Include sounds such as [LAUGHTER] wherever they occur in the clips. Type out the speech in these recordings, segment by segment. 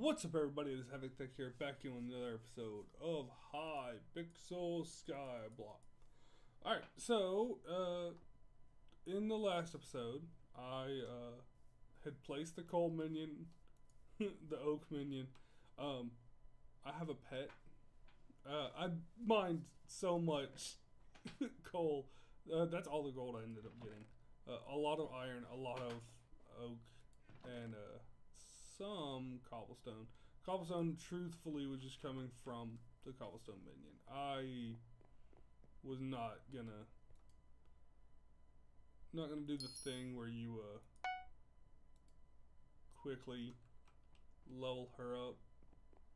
What's up, everybody? It is Havoc Thec here, back in another episode of High Pixel Skyblock. Alright, so, uh, in the last episode, I, uh, had placed the coal minion, [LAUGHS] the oak minion. Um, I have a pet. Uh, I mined so much [LAUGHS] coal. Uh, that's all the gold I ended up getting. Uh, a lot of iron, a lot of oak, and, uh, some cobblestone. Cobblestone, truthfully, was just coming from the cobblestone minion. I was not gonna, not gonna do the thing where you uh quickly level her up.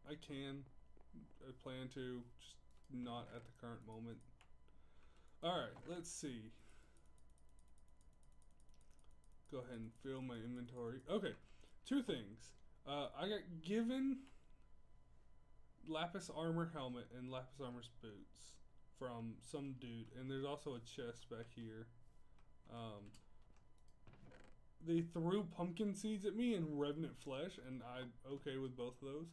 I can, I plan to, just not at the current moment. All right, let's see. Go ahead and fill my inventory. Okay two things. Uh, I got given lapis armor helmet and lapis armor boots from some dude, and there's also a chest back here. Um, they threw pumpkin seeds at me and revenant flesh, and I'm okay with both of those.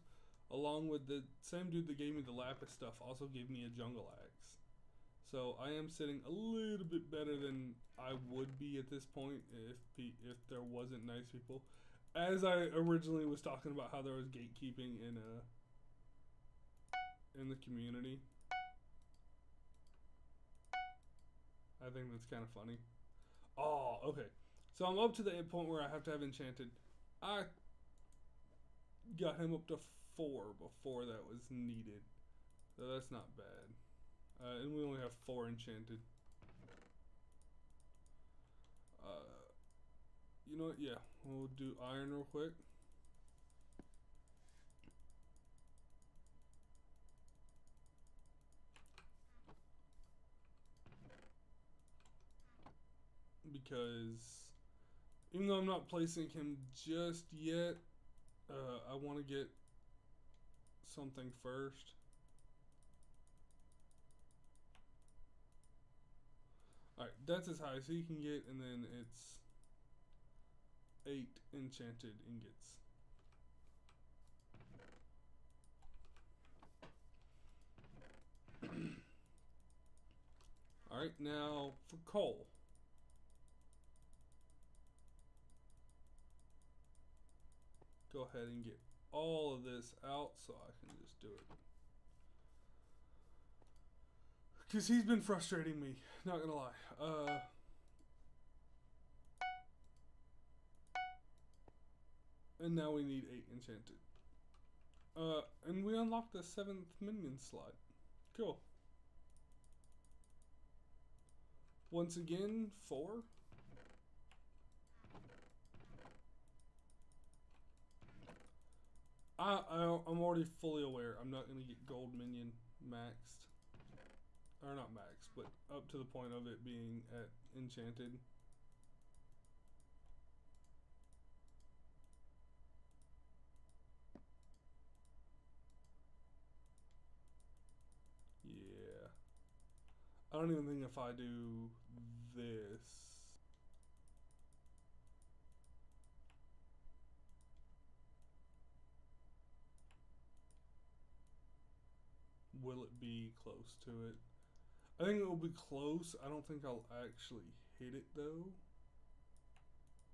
Along with the same dude that gave me the lapis stuff, also gave me a jungle axe. So I am sitting a little bit better than I would be at this point if if there wasn't nice people as I originally was talking about how there was gatekeeping in uh, in the community. I think that's kind of funny. Oh, okay. So I'm up to the point where I have to have enchanted. I got him up to four before that was needed. So that's not bad. Uh, and we only have four enchanted. Uh, you know what? Yeah, we'll do iron real quick. Because even though I'm not placing him just yet, uh, I want to get something first. Alright, that's as high as he can get, and then it's eight enchanted ingots. [CLEARS THROAT] Alright, now for coal. Go ahead and get all of this out so I can just do it. Because he's been frustrating me, not gonna lie. Uh, And now we need 8 enchanted. Uh, and we unlocked the 7th minion slot. Cool. Once again, 4. I, I, I'm already fully aware I'm not going to get gold minion maxed. Or not maxed, but up to the point of it being at enchanted. I don't even think if I do this. Will it be close to it? I think it will be close. I don't think I'll actually hit it though.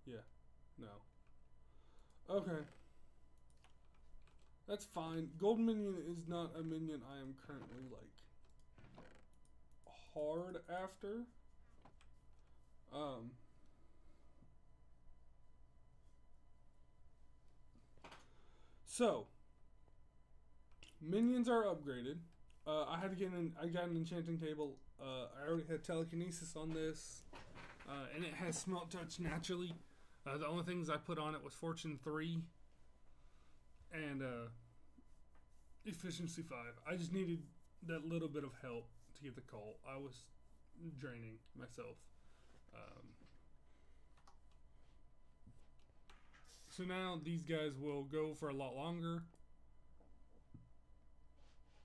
Yeah. No. Okay. That's fine. Gold minion is not a minion I am currently like hard after. Um So minions are upgraded. Uh, I had to get an I got an enchanting table. Uh, I already had telekinesis on this, uh, and it has smelt touch naturally. Uh, the only things I put on it was fortune three and uh, efficiency five. I just needed that little bit of help to get the call. I was draining myself. Um, so now these guys will go for a lot longer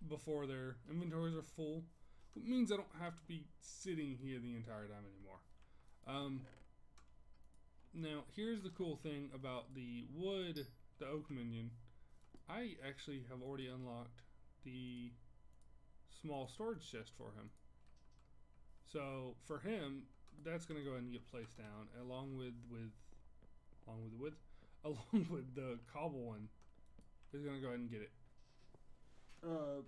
before their inventories are full. It means I don't have to be sitting here the entire time anymore. Um, now, here's the cool thing about the wood, the oak minion. I actually have already unlocked the small storage chest for him. So for him, that's gonna go ahead and get placed down along with with along with with [LAUGHS] along with the cobble one. He's gonna go ahead and get it. Uh,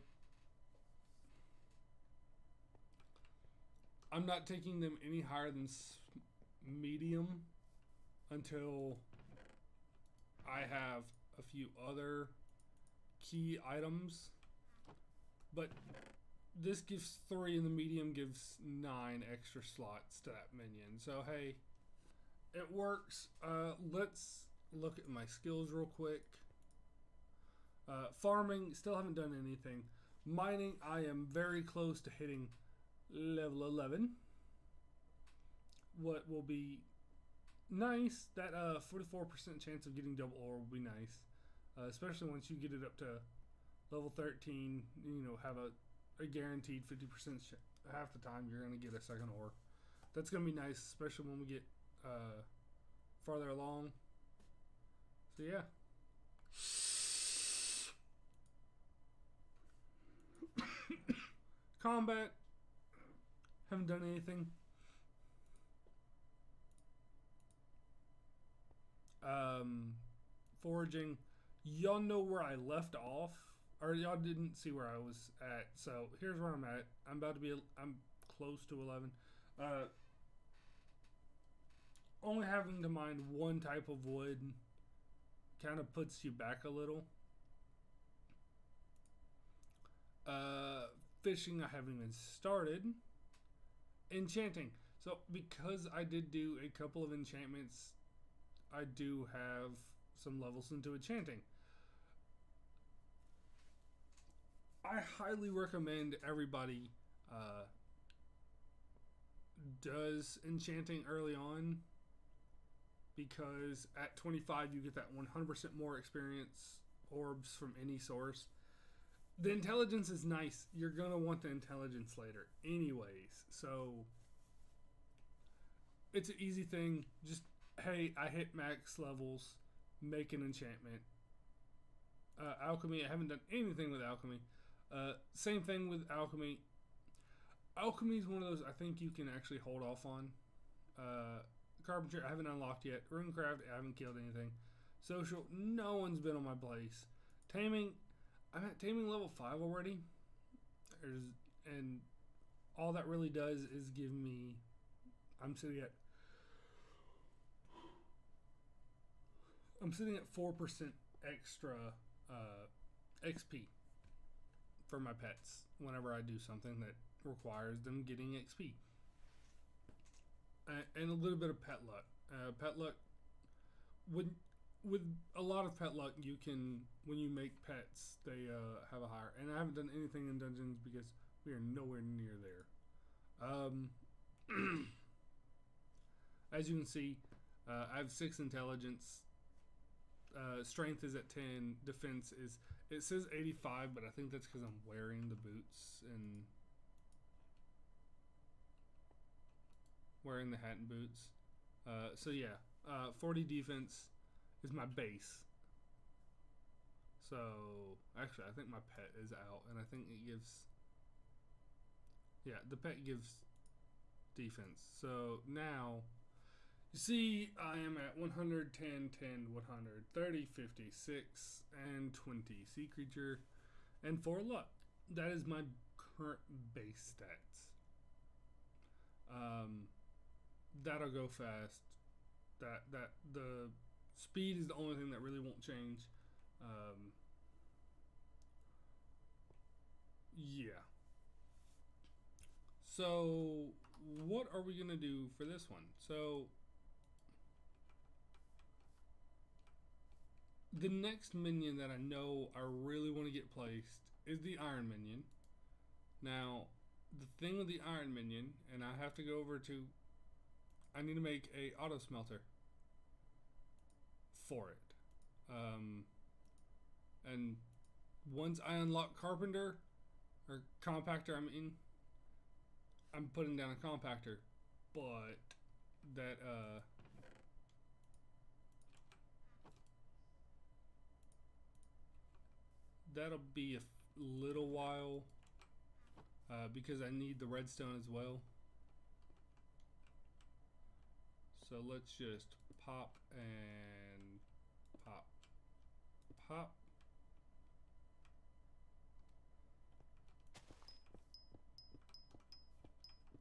I'm not taking them any higher than medium until I have a few other key items. But this gives three, and the medium gives nine extra slots to that minion. So hey, it works. Uh, let's look at my skills real quick. Uh, farming, still haven't done anything. Mining, I am very close to hitting level 11. What will be nice, that uh, 44% chance of getting double ore will be nice. Uh, especially once you get it up to level 13, you know, have a, a guaranteed 50% sh- half the time you're going to get a second ore. That's going to be nice, especially when we get uh, farther along. So, yeah. [COUGHS] Combat. Haven't done anything. Um, foraging. Y'all know where I left off, or y'all didn't see where I was at. So here's where I'm at. I'm about to be. I'm close to 11. Uh, only having to mine one type of wood kind of puts you back a little. Uh, fishing, I haven't even started. Enchanting. So, because I did do a couple of enchantments, I do have some levels into enchanting. I highly recommend everybody uh, does enchanting early on because at 25 you get that 100% more experience orbs from any source. The intelligence is nice. You're going to want the intelligence later anyways. So it's an easy thing. Just hey, I hit max levels, make an enchantment. Uh, alchemy, I haven't done anything with alchemy. Uh, same thing with alchemy. Alchemy is one of those I think you can actually hold off on. Uh, carpentry, I haven't unlocked yet. Runecraft, I haven't killed anything. Social, no one's been on my place. Taming, I'm at taming level five already. There's and all that really does is give me. I'm sitting at. I'm sitting at four percent extra uh, XP for my pets whenever I do something that requires them getting XP. And a little bit of pet luck. Uh, pet luck, when with a lot of pet luck, you can when you make pets, they uh, have a higher. And I haven't done anything in dungeons because we are nowhere near there. Um, [CLEARS THROAT] as you can see, uh, I have six intelligence. Uh, strength is at ten. Defense is it says eighty five, but I think that's because I'm wearing the boots and wearing the hat and boots. Uh, so yeah, uh, forty defense is my base. So actually, I think my pet is out, and I think it gives. Yeah, the pet gives defense. So now, you see, I am at 110, 10, 100, 30, 50, 6, and 20. Sea creature, and 4 luck. That is my current base stats. Um, that'll go fast. That that the speed is the only thing that really won't change. Um, yeah. So, what are we gonna do for this one? So, the next minion that I know I really want to get placed is the Iron Minion. Now, the thing with the Iron Minion, and I have to go over to, I need to make a auto smelter for it. Um, and once I unlock Carpenter or Compactor, I mean, I'm putting down a Compactor, but that uh, that'll be a little while uh, because I need the redstone as well. So let's just pop and pop, pop.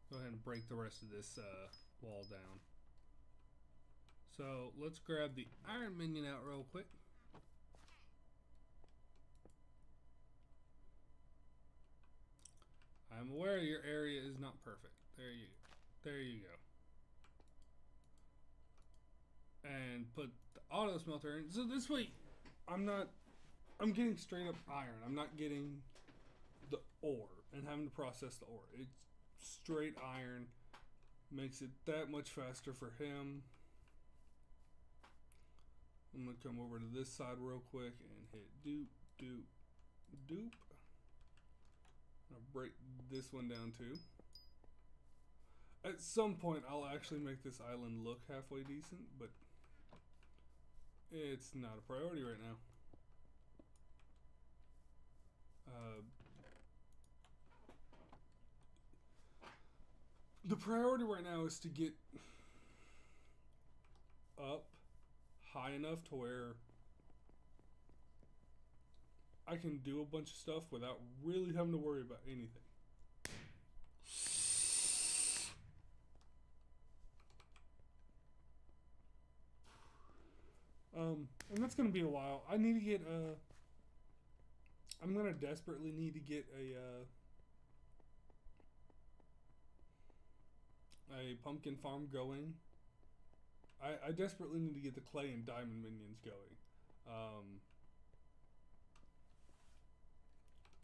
Go ahead and break the rest of this uh, wall down. So let's grab the iron minion out real quick. I'm aware your area is not perfect. There you there you go. And put the auto smelter in. So this way I'm not I'm getting straight up iron. I'm not getting the ore and having to process the ore. It's straight iron. Makes it that much faster for him. I'm gonna come over to this side real quick and hit dupe, dupe, dupe. I'll break this one down too. At some point, I'll actually make this island look halfway decent, but it's not a priority right now. Uh, the priority right now is to get up high enough to where I can do a bunch of stuff without really having to worry about anything. Um, and that's gonna be a while. I need to get uh I'm gonna desperately need to get a uh a pumpkin farm going. I, I desperately need to get the clay and diamond minions going. Um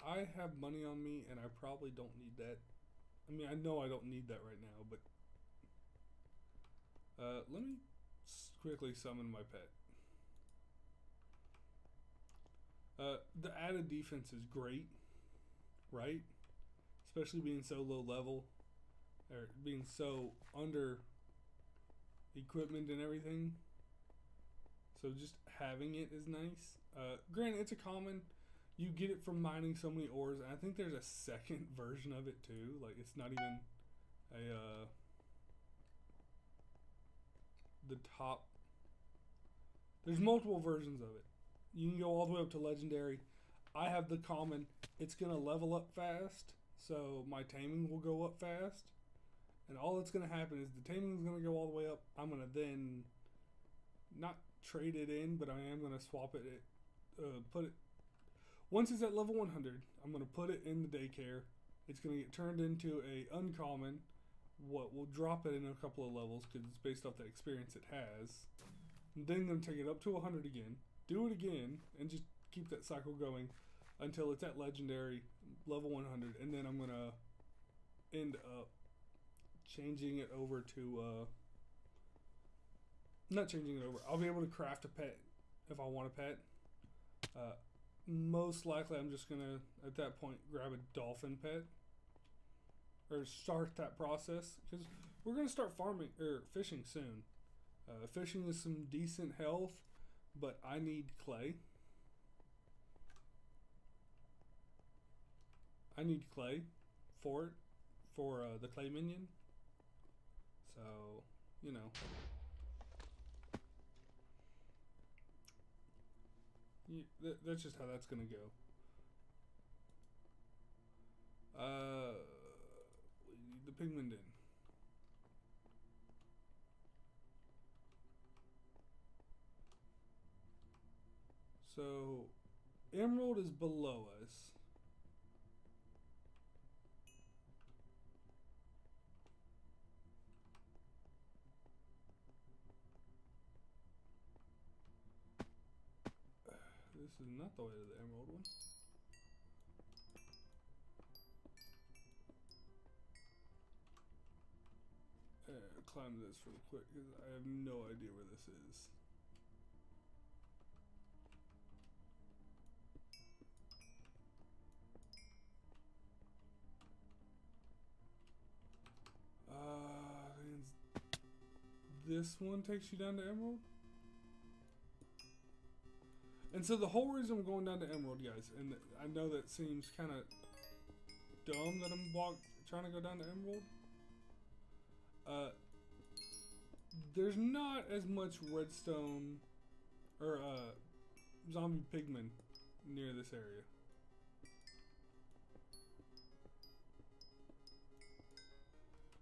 I have money on me, and I probably don't need that. I mean, I know I don't need that right now, but uh, let me quickly summon my pet. Uh, the added defense is great, right? Especially being so low level, or being so under equipment and everything. So just having it is nice. Uh, granted, it's a common you get it from mining so many ores and i think there's a second [LAUGHS] version of it too. Like it's not even a uh the top. There's multiple versions of it. You can go all the way up to legendary. I have the common. It's gonna level up fast so my taming will go up fast. And all that's gonna happen is the taming is gonna go all the way up. I'm gonna then not trade it in but i am gonna swap it uh, put it once it's at level 100, I'm going to put it in the daycare. It's going to get turned into a uncommon. What will drop it in a couple of levels because it's based off the experience it has. And then I'm going to take it up to 100 again, do it again, and just keep that cycle going until it's at legendary level 100, and then I'm going to end up changing it over to. Uh, not changing it over. I'll be able to craft a pet if I want a pet. Uh, most likely I'm just gonna at that point grab a dolphin pet or start that process because we're gonna start farming or fishing soon. Uh, fishing is some decent health, but I need clay. I need clay for it for uh, the clay minion. So you know. Yeah, that, that's just how that's gonna go. Uh, the pigment in. So, Emerald is below us. This is not the way to the Emerald one. Uh, climb this real quick because I have no idea where this is. Uh, this one takes you down to Emerald? And so the whole reason I'm going down to Emerald, guys, and I know that seems kind of dumb that I'm walk, trying to go down to Emerald. Uh, there's not as much redstone or uh, zombie pigmen near this area.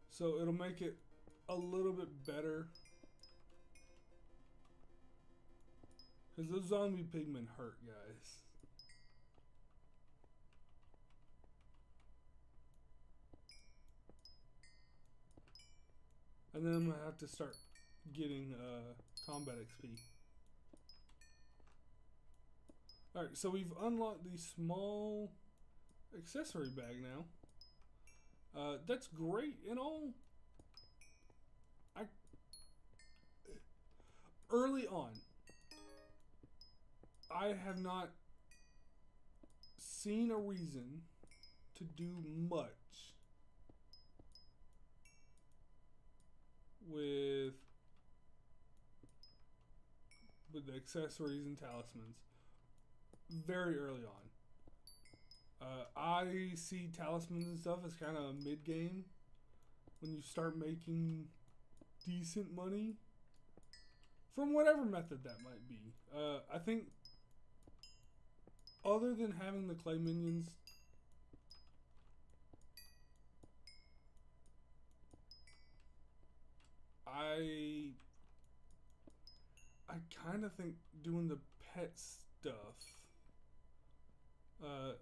So it'll make it a little bit better. Because those zombie pigmen hurt, guys. And then I'm going to have to start getting uh, combat XP. Alright, so we've unlocked the small accessory bag now. Uh, that's great and all. I early on, I have not seen a reason to do much with with the accessories and talismans very early on. Uh, I see talismans and stuff as kind of mid game when you start making decent money from whatever method that might be. Uh, I think other than having the clay minions I I kind of think doing the pet stuff uh,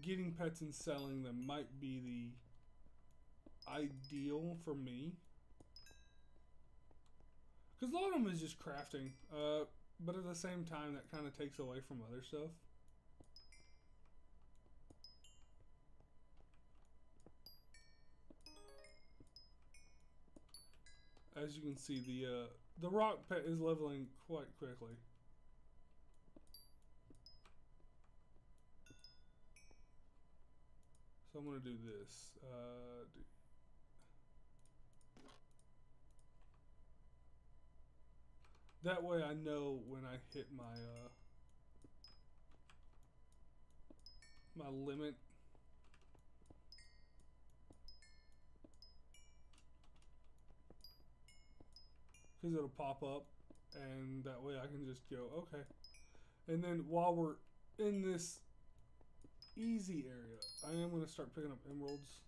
getting pets and selling them might be the ideal for me. Because a lot of them is just crafting, uh, but at the same time, that kind of takes away from other stuff. As you can see, the uh, the rock pet is leveling quite quickly. So I'm going to do this. Uh, do that way I know when I hit my uh, my limit. Because it'll pop up and that way I can just go, okay. And then while we're in this easy area. I am going to start picking up emeralds.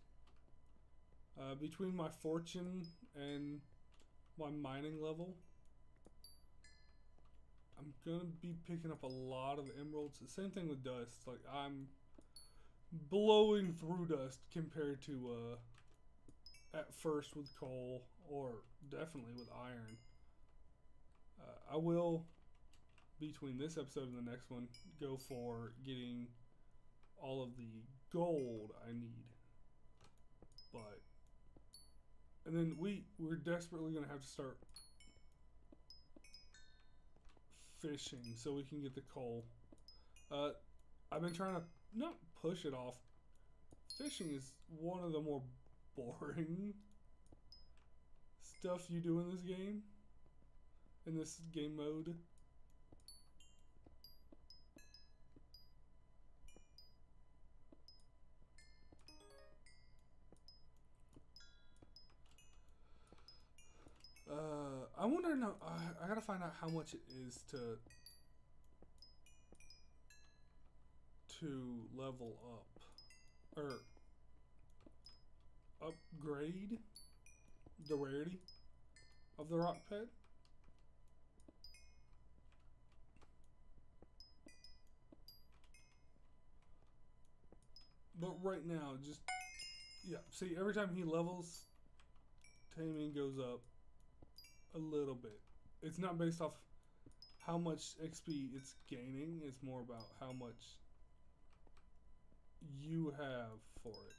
Uh, between my fortune and my mining level, I'm to be picking up a lot of emeralds. Same thing with dust. Like, I'm blowing through dust compared to uh, at first with coal or definitely with iron. Uh, I will, between this episode and the next one, go for getting all of the gold I need. But and then we we're desperately gonna have to start fishing so we can get the coal. Uh, I've been trying to not push it off. Fishing is one of the more [LAUGHS] boring stuff you do in this game. In this game mode. Wonder. No, I, I gotta find out how much it is to to level up or upgrade the rarity of the rock pet. But right now, just yeah. See, every time he levels, taming goes up a little bit. It's not based off how much XP it's gaining, it's more about how much you have for it.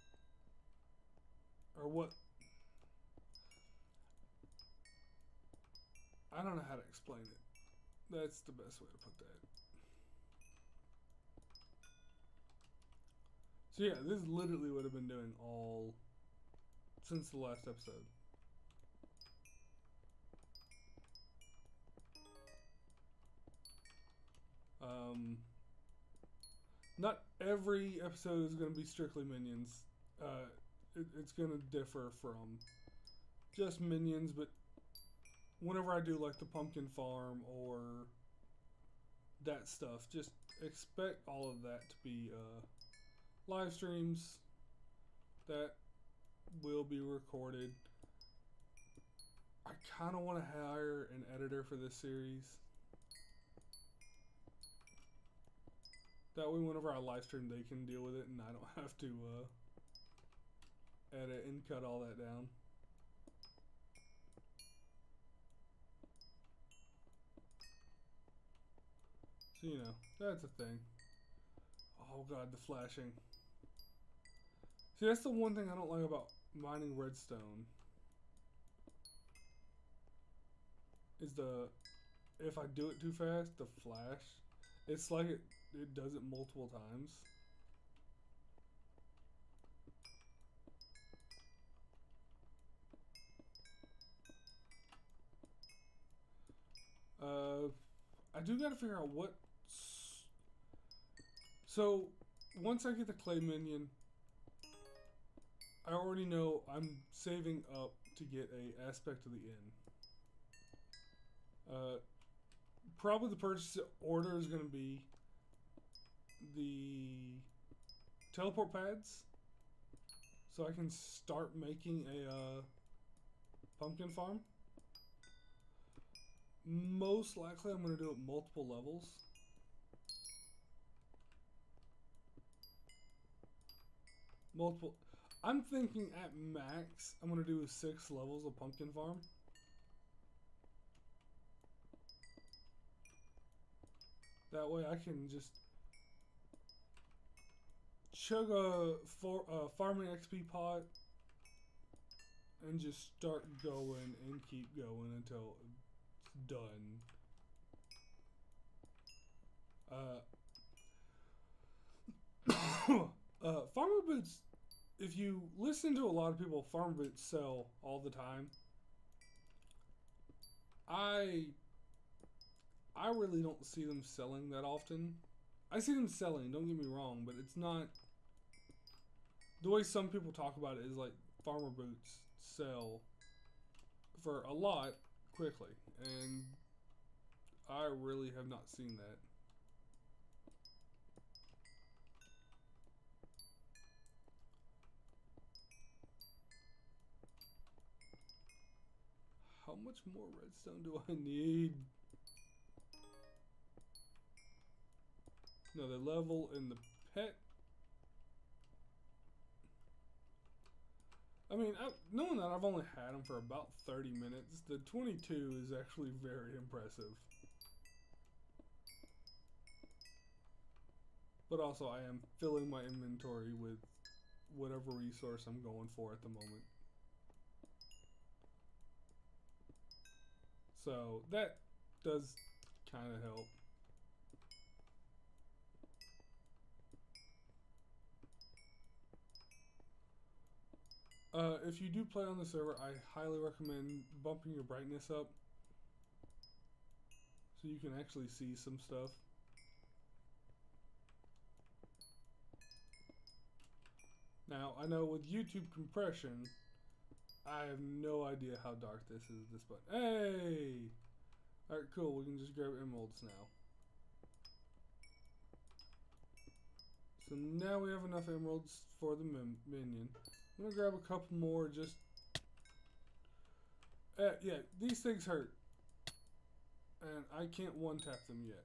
Or what. I don't know how to explain it. That's the best way to put that. So yeah, this is literally what I've been doing all since the last episode. Um, not every episode is going to be strictly minions. Uh, it, it's going to differ from just minions, but whenever I do like the pumpkin farm or that stuff, just expect all of that to be uh, live streams that will be recorded. I kind of want to hire an editor for this series. That way, whenever I live stream, they can deal with it, and I don't [LAUGHS] have to uh, edit and cut all that down. So, you know, that's a thing. Oh god, the flashing. See, that's the one thing I don't like about mining redstone. Is the if I do it too fast, the flash. It's like it it does it multiple times. Uh, I do gotta figure out what. So, once I get the clay minion, I already know I'm saving up to get a Aspect of the End. Uh, probably the purchase order is going to be the teleport pads, so I can start making a uh, pumpkin farm. Most likely, I'm going to do it multiple levels. Multiple. I'm thinking at max, I'm going to do six levels of pumpkin farm. That way I can just chug a for, uh, farming XP pot and just start going and keep going until it's done. Uh, [COUGHS] uh, farmer boots. If you listen to a lot of people, farmer boots sell all the time. I I really don't see them selling that often. I see them selling, don't get me wrong, but it's not the way some people talk about it is like farmer boots sell for a lot quickly and I really have not seen that. How much more redstone do I need? No, the level in the pet. I mean, I, knowing that I've only had them for about 30 minutes, the 22 is actually very impressive. But also, I am filling my inventory with whatever resource I'm going for at the moment. So, that does kind of help. Uh, if you do play on the server, I highly recommend bumping your brightness up so you can actually see some stuff. Now, I know with YouTube compression, I have no idea how dark this is this point. Hey! Alright, cool. We can just grab emeralds now. So now we have enough emeralds for the minion. I'm gonna grab a couple more just... Uh, yeah, these things hurt. And I can't one-tap them yet.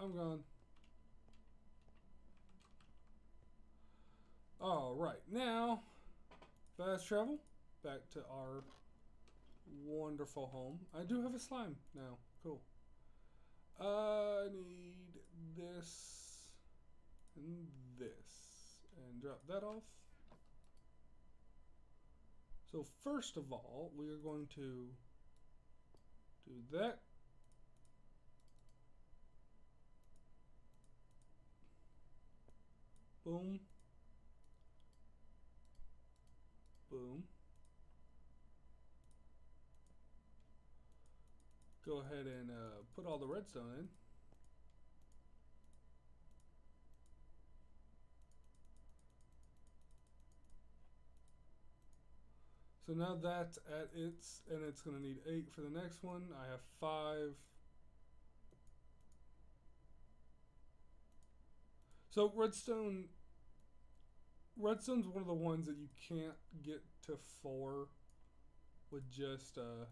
I'm gone. Alright, now, fast travel back to our wonderful home. I do have a slime now. Cool. I need this and this and drop that off. So first of all, we are going to do that. Boom. Boom. Go ahead and uh, put all the redstone in. So now that's at its, and it's going to need eight for the next one. I have five. So redstone, redstone's one of the ones that you can't get to four with just uh,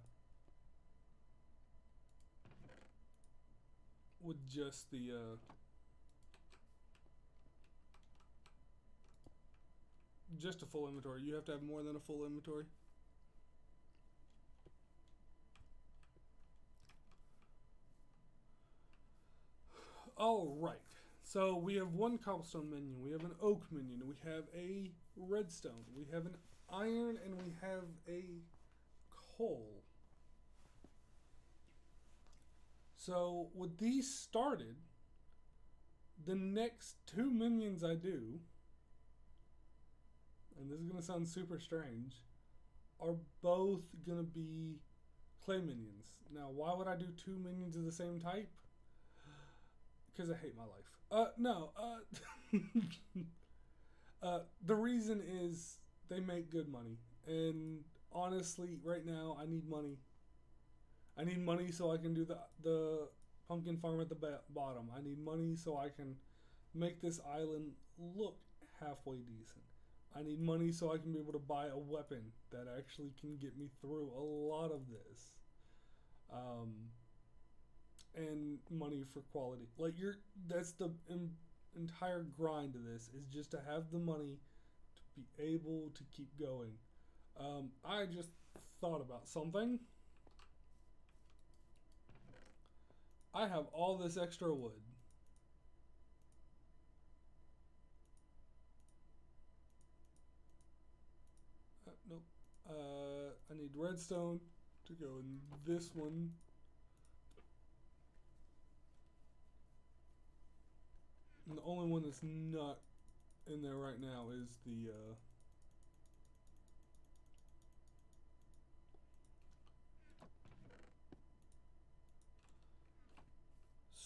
with just the uh, just a full inventory. You have to have more than a full inventory. All right. So we have one cobblestone minion, we have an oak minion, we have a redstone, we have an iron, and we have a coal. So with these started, the next two minions I do, and this is gonna sound super strange, are both gonna be clay minions. Now, why would I do two minions of the same type? Because I hate my life. Uh, no. Uh, [LAUGHS] uh, the reason is they make good money, and honestly, right now I need money. I need money so I can do the the pumpkin farm at the ba- bottom. I need money so I can make this island look halfway decent. I need money so I can be able to buy a weapon that actually can get me through a lot of this. Um, and money for quality. Like you're that's the entire grind of this is just to have the money to be able to keep going. Um, I just thought about something. I have all this extra wood. Uh, nope. Uh, I need redstone to go in this one. And the only one that's not in there right now is the uh,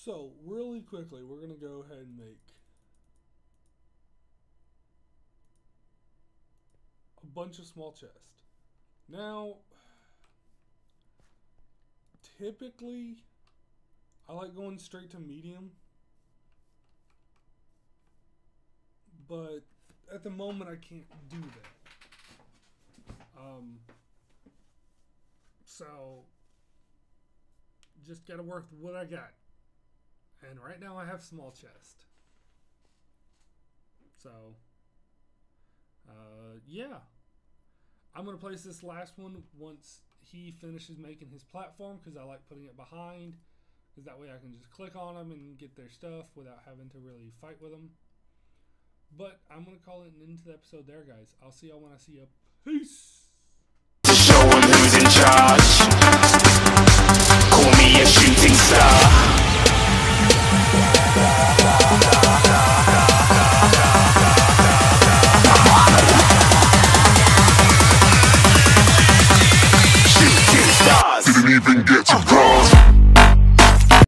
So, really quickly, we're going to go ahead and make a bunch of small chests. Now, typically, I like going straight to medium. But at the moment, I can't do that. Um, so, just gotta work with what I got. And right now I have small chest. So, uh, yeah. I'm going to place this last one once he finishes making his platform because I like putting it behind. Because that way I can just click on them and get their stuff without having to really fight with them. But I'm going to call it an end to the episode there, guys. I'll see y'all when I see you. Peace! Show who's in charge. Call me a shooting star. Yeah.